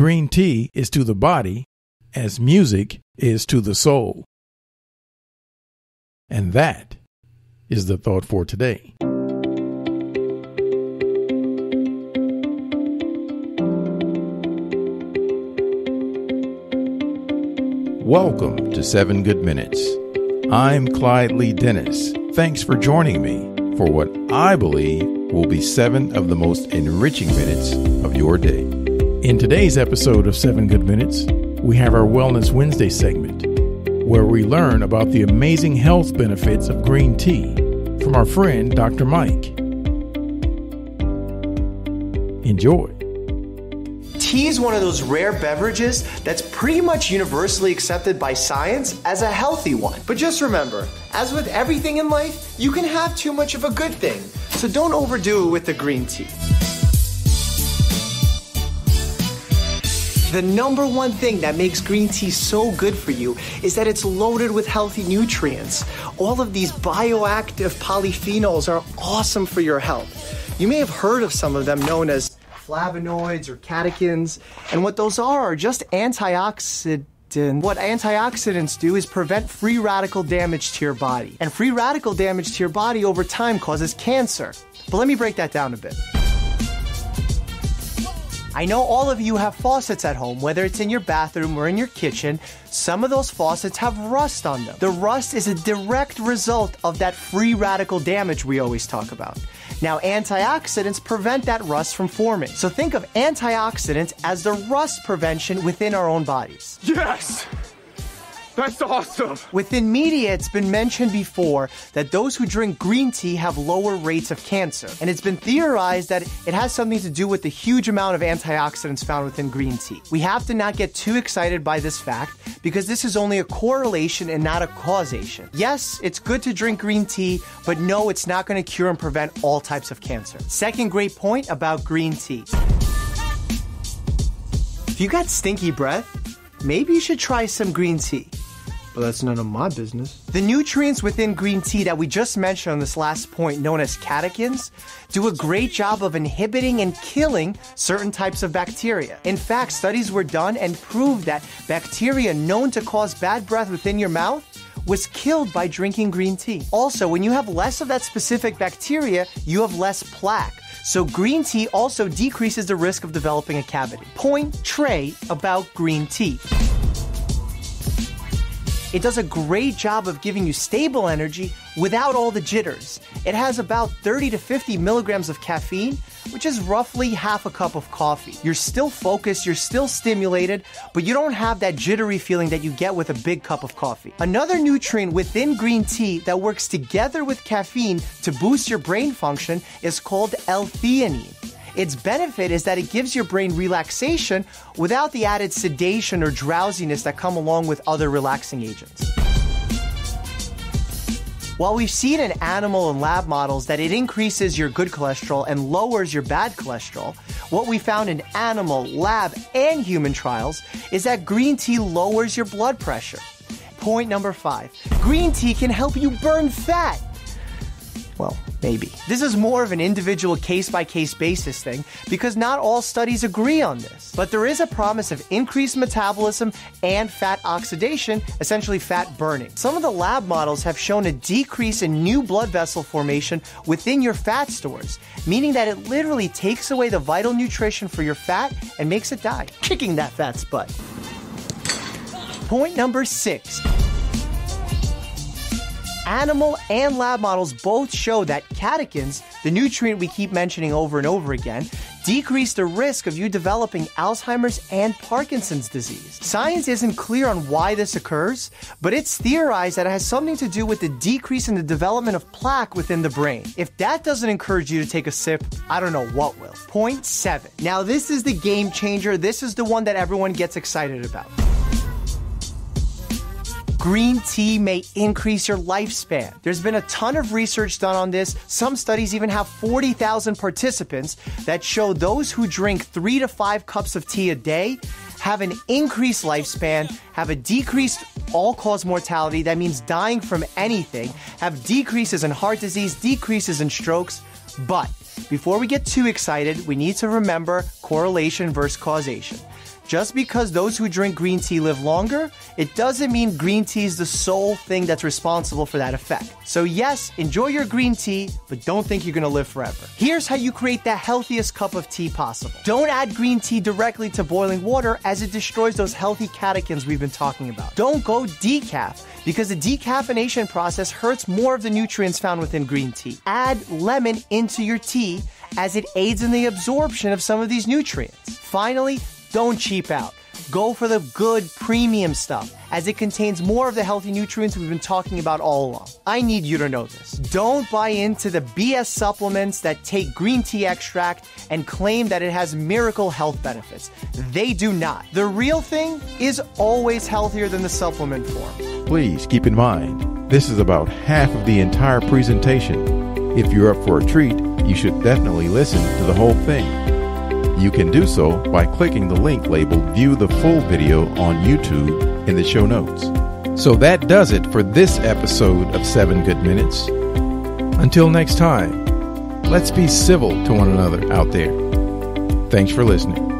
green tea is to the body as music is to the soul. And that is the thought for today. Welcome to 7 Good Minutes. I'm Clyde Lee Dennis. Thanks for joining me for what I believe will be seven of the most enriching minutes of your day. In today's episode of 7 Good Minutes, we have our Wellness Wednesday segment, where we learn about the amazing health benefits of green tea from our friend Dr. Mike. Enjoy. Tea is one of those rare beverages that's pretty much universally accepted by science as a healthy one. But just remember, as with everything in life, you can have too much of a good thing. So don't overdo it with the green tea. The number one thing that makes green tea so good for you is that it's loaded with healthy nutrients. All of these bioactive polyphenols are awesome for your health. You may have heard of some of them known as flavonoids or catechins, and what those are are just antioxidants what antioxidants do is prevent free radical damage to your body. And free radical damage to your body over time causes cancer. But let me break that down a bit. I know all of you have faucets at home, whether it's in your bathroom or in your kitchen. Some of those faucets have rust on them. The rust is a direct result of that free radical damage we always talk about. Now, antioxidants prevent that rust from forming. So think of antioxidants as the rust prevention within our own bodies. Yes! That's awesome! Within media, it's been mentioned before that those who drink green tea have lower rates of cancer. And it's been theorized that it has something to do with the huge amount of antioxidants found within green tea. We have to not get too excited by this fact because this is only a correlation and not a causation. Yes, it's good to drink green tea, but no, it's not going to cure and prevent all types of cancer. Second great point about green tea. If you got stinky breath, maybe you should try some green tea. But that's none of my business. The nutrients within green tea that we just mentioned on this last point, known as catechins, do a great job of inhibiting and killing certain types of bacteria. In fact, studies were done and proved that bacteria known to cause bad breath within your mouth was killed by drinking green tea. Also, when you have less of that specific bacteria, you have less plaque. So, green tea also decreases the risk of developing a cavity. Point tray about green tea. It does a great job of giving you stable energy without all the jitters. It has about 30 to 50 milligrams of caffeine, which is roughly half a cup of coffee. You're still focused, you're still stimulated, but you don't have that jittery feeling that you get with a big cup of coffee. Another nutrient within green tea that works together with caffeine to boost your brain function is called L-theanine. Its benefit is that it gives your brain relaxation without the added sedation or drowsiness that come along with other relaxing agents. While we've seen in animal and lab models that it increases your good cholesterol and lowers your bad cholesterol, what we found in animal, lab, and human trials is that green tea lowers your blood pressure. Point number five green tea can help you burn fat. Well, maybe. This is more of an individual case by case basis thing because not all studies agree on this. But there is a promise of increased metabolism and fat oxidation, essentially fat burning. Some of the lab models have shown a decrease in new blood vessel formation within your fat stores, meaning that it literally takes away the vital nutrition for your fat and makes it die, kicking that fat's butt. Point number six animal and lab models both show that catechins, the nutrient we keep mentioning over and over again, decrease the risk of you developing Alzheimer's and Parkinson's disease. Science isn't clear on why this occurs, but it's theorized that it has something to do with the decrease in the development of plaque within the brain. If that doesn't encourage you to take a sip, I don't know what will. Point seven. Now, this is the game changer. This is the one that everyone gets excited about. Green tea may increase your lifespan. There's been a ton of research done on this. Some studies even have 40,000 participants that show those who drink three to five cups of tea a day have an increased lifespan, have a decreased all cause mortality, that means dying from anything, have decreases in heart disease, decreases in strokes. But before we get too excited, we need to remember correlation versus causation. Just because those who drink green tea live longer, it doesn't mean green tea is the sole thing that's responsible for that effect. So, yes, enjoy your green tea, but don't think you're gonna live forever. Here's how you create the healthiest cup of tea possible. Don't add green tea directly to boiling water as it destroys those healthy catechins we've been talking about. Don't go decaf because the decaffeination process hurts more of the nutrients found within green tea. Add lemon into your tea as it aids in the absorption of some of these nutrients. Finally, don't cheap out. Go for the good premium stuff, as it contains more of the healthy nutrients we've been talking about all along. I need you to know this. Don't buy into the BS supplements that take green tea extract and claim that it has miracle health benefits. They do not. The real thing is always healthier than the supplement form. Please keep in mind, this is about half of the entire presentation. If you're up for a treat, you should definitely listen to the whole thing. You can do so by clicking the link labeled View the Full Video on YouTube in the show notes. So that does it for this episode of 7 Good Minutes. Until next time, let's be civil to one another out there. Thanks for listening.